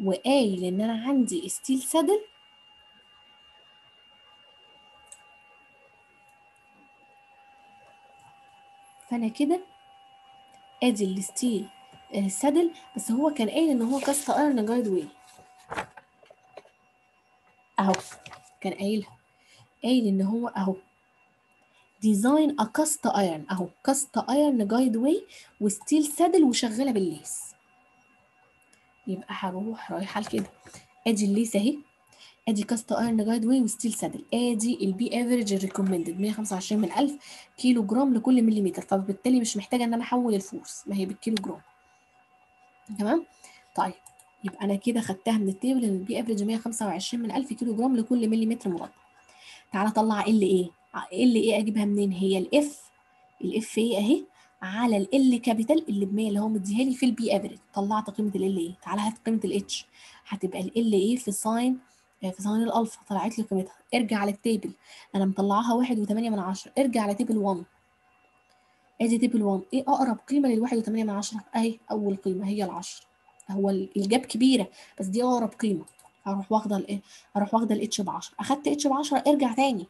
وقايل إن أنا عندي steel saddle فانا كده ادي ال steel saddle بس هو كان قايل إن هو cast iron guideway. أهو كان قايلها. قايل إن هو أهو. design a cast iron أهو cast iron guideway و steel saddle وشغالة بال lathe. يبقى هروح رايحة لكده. أدي ال lathe أهي. ادي cast iron guideway و steel saddle ادي ال P average recommended 125 من 1000 كيلو جرام لكل مليمتر. فبالتالي مش محتاجة إن أنا أحول ال force ما هي بالكيلو جرام. تمام؟ طيب يبقى أنا كده خدتها من ال table ان ال P average 125 من 1000 كيلو جرام لكل مليمتر مربع. تعالى اطلع ال إيه ال إيه أجيبها منين؟ هي الاف الاف إيه أهي. على ال كابيتال اللي ب 100 اللي هو مديها لي في البي افريج طلعت قيمة ال إيه تعالى هات قيمة الاتش هتبقى ال إيه في ساين في ساين الألفا طلعت لي قيمتها. ارجع على التيبل. أنا مطلعاها 1 و8 من 10 ارجع على تيبل 1 أدي تيبل 1 إيه أقرب قيمة لل 1 و8 من 10 أهي أول قيمة هي ال 10 هو الجاب كبيرة بس دي أقرب قيمة. هروح واخدة الايه هروح واخدة الاتش ب 10 أخدت إتش ب 10 ارجع تاني.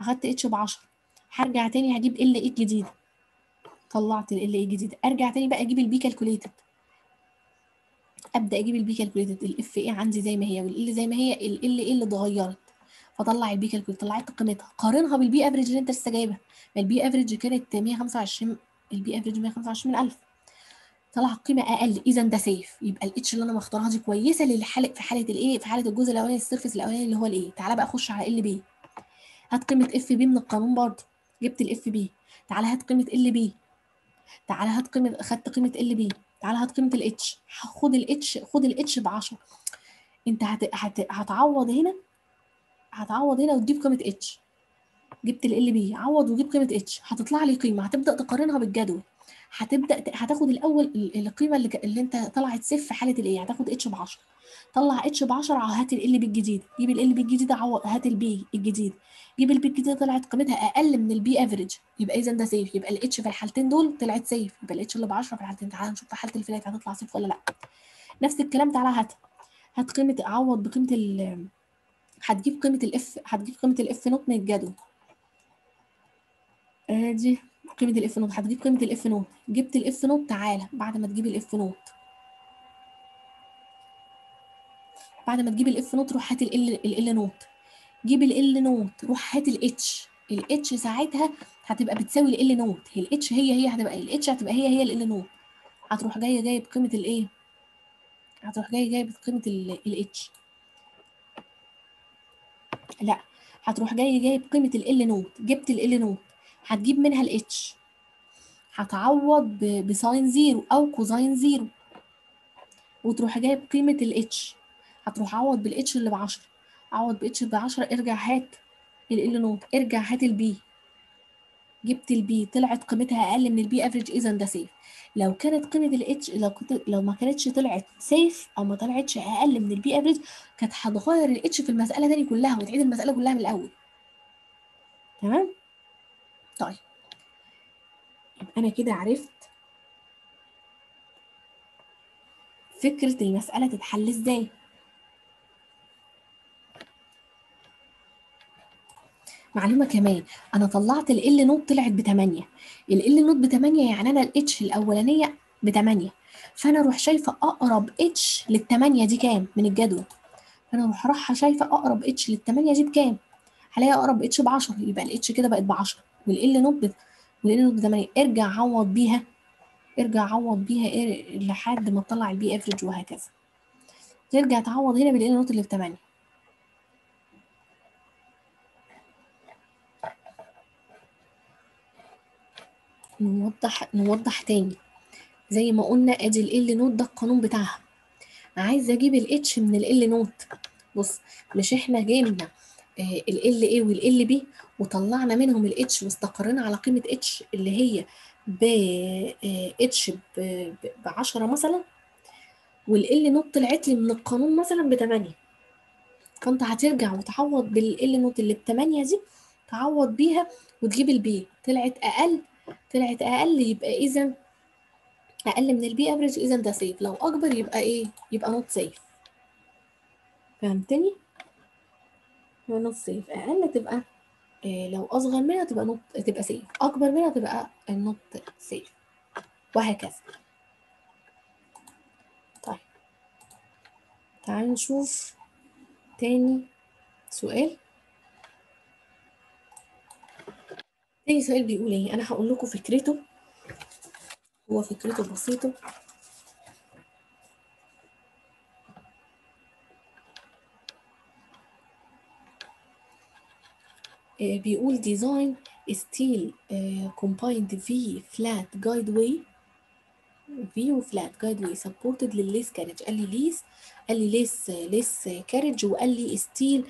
أخدت إتش ب 10 هرجع تاني هجيب ال A جديدة. طلعت ال A جديدة. أرجع تاني بقى أجيب ال P calculated أبدأ أجيب ال P calculated ال FA عندي زي ما هي وال L زي ما هي ال A اللي اتغيرت؟ فطلع ال P calculated طلعت قيمتها قارنها بال P average اللي أنت لسه جايبها. ال P average كانت 125 ال P average 125 من 1000 طلع قيمة أقل. إذا ده safe يبقى ال H اللي أنا مختارها دي كويسة للحالة في حالة ال A في حالة الجزء الأولاني ال surface الأولاني اللي هو ال A تعالى بقى خش على ال B هات قيمة FB من القانون برضه. جبت ال FB تعالى هات قيمة ال B تعالى هات قيمة خدت قيمة ال بي تعالى هات قيمة الاتش خد الاتش خد الاتش ب 10 انت هت... هت... هتعوض هنا هتعوض هنا وتجيب قيمة اتش جبت ال بي عوض وجيب قيمة اتش هتطلع لي قيمة. هتبدأ تقارنها بالجدول. هتبدأ هتاخد الأول القيمة اللي, اللي انت طلعت صفر في حالة الايه هتاخد اتش ب 10 طلع اتش ب 10 هات ال بي الجديد. جيب ال بي الجديد عوض هات البي الجديد. جيب البي الجديدة طلعت قيمتها أقل من البي افريج يبقى إذا ده سيف يبقى الاتش في الحالتين دول طلعت سيف يبقى الاتش اللي ب 10 في الحالتين. تعالى نشوف في حالة الفلات هتطلع سيف ولا لأ. نفس الكلام تعالى هات. هات قيمة عوض بقيمة ال هتجيب قيمة الاف هتجيب قيمة الاف نوت من الجدول. ادي قيمة الاف نوت. هتجيب قيمة الاف نوت. جبت الاف نوت تعالى. بعد ما تجيب الاف نوت. بعد ما تجيب الاف نوت روح هات ال ال نوت. جيب ال نوت روح هات الاتش الاتش ساعتها هتبقى بتساوي ال نوت هي الاتش هي هي هتبقى الاتش هتبقى هي هي ال نوت هتروح جاية جايب قيمة الايه هتروح جاية جايب قيمة الاتش لا هتروح جاي جايب قيمة L naught جبت L naught هتجيب منها ال H هتعوض ب sine zero أو cosine zero وتروح جايب قيمة الاتش هتروح عوض بالاتش اللي ب 10 عوض بإتش ب 10 ارجع هات ال نوت ارجع هات البي جبت البي طلعت قيمتها أقل من ال P average اذا ده safe لو كانت قيمة ال H لو كنت لو ما كانتش طلعت safe أو ما طلعتش أقل من ال P average كانت هتغير ال H في المسألة تاني كلها وتعيد المسألة كلها من الأول. تمام؟ طيب. أنا كده عرفت فكرة المسألة تتحل إزاي. معلومة كمان أنا طلعت L naught طلعت ب 8 L naught ب 8 يعني أنا ال H الأولانية ب 8 فأنا أروح شايفة أقرب H لل 8 دي كام من الجدول؟ فأنا أروح رايحة شايفة أقرب H لل 8 دي بكام؟ هلاقي أقرب اتش ب 10 يبقى الاتش كده بقت ب 10 وال L naught ب وال L naught ب 8 ارجع عوض بيها ارجع عوض بيها إيه لحد ما تطلع ال P average وهكذا. ترجع تعوض هنا بال L naught اللي ب 8 نوضح نوضح تاني. زي ما قلنا أدي L naught ده القانون بتاعها. عايزه أجيب ال H من L naught. بص مش إحنا جبنا ال اي والال بي وطلعنا منهم الاتش واستقرينا على قيمة اتش اللي هي ب اتش ب 10 مثلا وال L naught طلعت لي من القانون مثلا ب 8 فأنت هترجع وتعوض بال L naught اللي ب 8 دي تعوض بيها وتجيب ال P طلعت أقل طلعت أقل يبقى إذا أقل من ال P average إذا ده safe لو أكبر يبقى إيه؟ يبقى not safe فهمتني؟ not safe أقل تبقى إيه لو أصغر منها تبقى not تبقى safe أكبر منها تبقى ال not safe وهكذا. طيب. تعالوا نشوف تاني سؤال. تاني سؤال بيقول إيه أنا هقول لكم فكرته. هو فكرته بسيطة. آه، بيقول design steel آه، combined V flat guideway. V و flat guideway supported للليس كارج قال لي ليس قال لي lathe lathe carriage وقال لي steel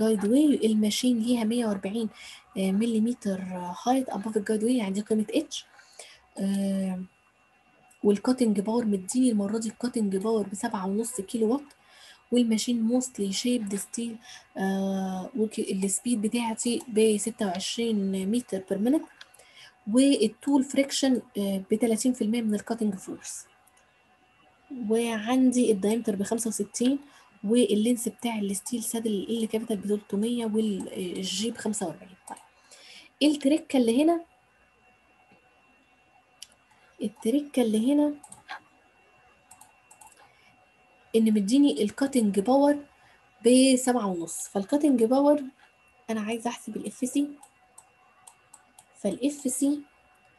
guideway ال machine ليها 140 ملم height above ال guideway يعني دي قيمة H وال cutting power مديني المرة دي ال cutting power بسبعة ونص كيلو وات وال machine mostly shaped steel ال speed بتاعتي ب 26 متر per minute وال tool friction ب 30% من ال cutting force وعندي ال diameter ب 65 وال length بتاع ال steel saddle L capital ب 300 وال G ب 45 طيب. إيه ال trick اللي هنا؟ ال trick اللي هنا إن مديني ال cutting power بسبعة ونص. فال cutting power أنا عايزة أحسب ال FC فال FC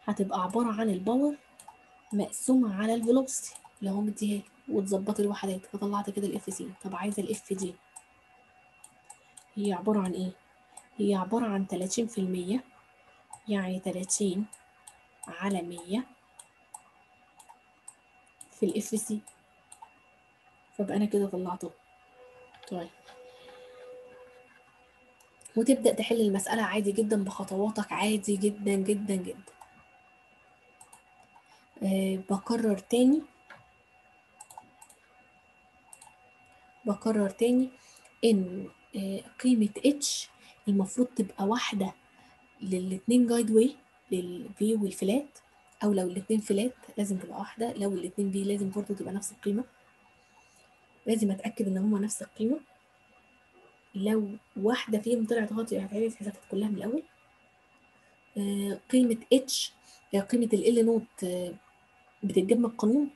هتبقى عبارة عن ال power مقسومة على ال velocity اللي هو مديها لي وتظبطي الوحدات. فطلعت كده ال FC طب عايزة ال FD هي عبارة عن إيه؟ هي عبارة عن 30% يعني 30 على 100 في ال FC فبقى أنا كده طلعته طيب. وتبدأ تحل المسألة عادي جدا بخطواتك عادي جدا جدا جدا. أه بكرر تاني. بكرر تاني إن أه قيمة H المفروض تبقى واحدة للاتنين guideway لل V وال flat أو لو الاتنين flat لازم تبقى واحدة لو الاتنين V لازم برضه تبقى نفس القيمة. لازم أتأكد إن هما نفس القيمة. لو واحدة فيهم طلعت غلط يبقى هتعمل الحسابات كلها من الأول. آه قيمة H قيمة L naught آه بتتجاب من القانون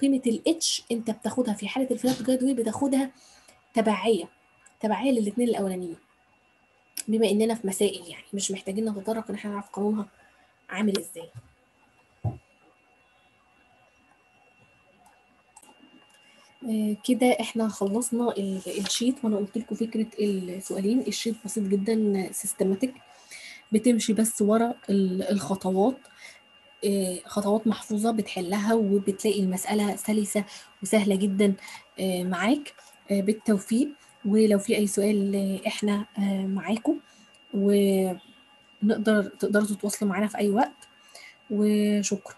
قيمة ال H أنت بتاخدها في حالة ال flat guideway بتاخدها تبعية تبعية للاتنين الأولانيين. بما إننا في مسائل يعني مش محتاجين نتطرق إن إحنا نعرف قانونها عامل إزاي. كده إحنا خلصنا ال sheet وأنا قلت لكم فكرة السؤالين. ال sheet بسيط جدا systematic بتمشي بس ورا الخطوات. خطوات محفوظة بتحلها وبتلاقي المسألة سلسة وسهلة جدا معاك. بالتوفيق. ولو في أي سؤال إحنا معاكم ونقدر تقدروا تتواصلوا معانا في أي وقت. وشكرا.